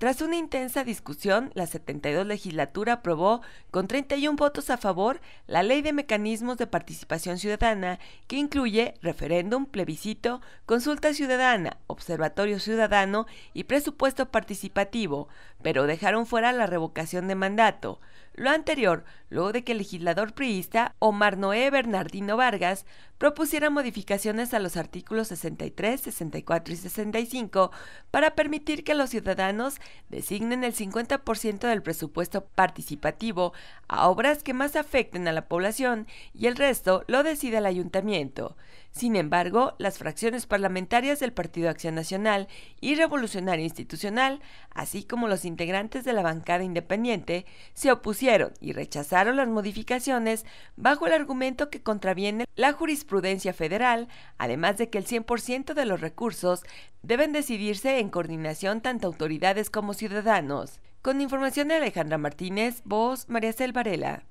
Tras una intensa discusión, la 72 legislatura aprobó con 31 votos a favor la Ley de Mecanismos de Participación Ciudadana, que incluye referéndum, plebiscito, consulta ciudadana, observatorio ciudadano y presupuesto participativo, pero dejaron fuera la revocación de mandato. Lo anterior, luego de que el legislador priista Omar Noé Bernardino Vargas propusiera modificaciones a los artículos 63, 64 y 65 para permitir que los ciudadanos designen el 50% del presupuesto participativo a obras que más afecten a la población y el resto lo decide el ayuntamiento. Sin embargo, las fracciones parlamentarias del Partido Acción Nacional y Revolucionaria Institucional, así como los integrantes de la bancada independiente, se y rechazaron las modificaciones bajo el argumento que contraviene la jurisprudencia federal, además de que el 100% de los recursos deben decidirse en coordinación tanto autoridades como ciudadanos. Con información de Alejandra Martínez, voz María Cel Varela.